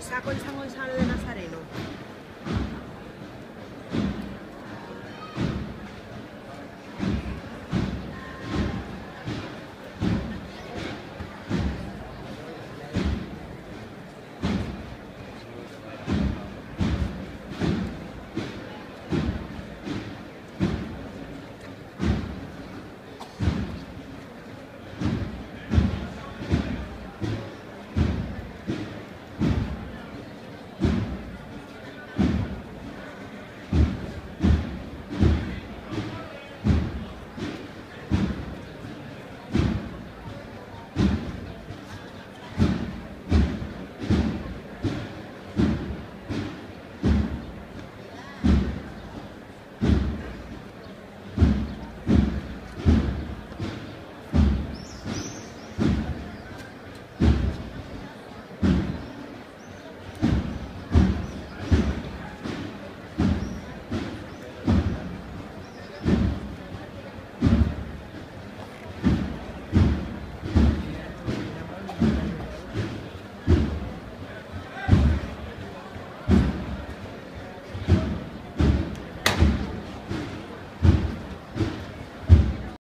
saco en San Gonzalo de Nazareno.